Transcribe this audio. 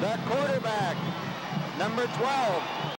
the quarterback, number 12,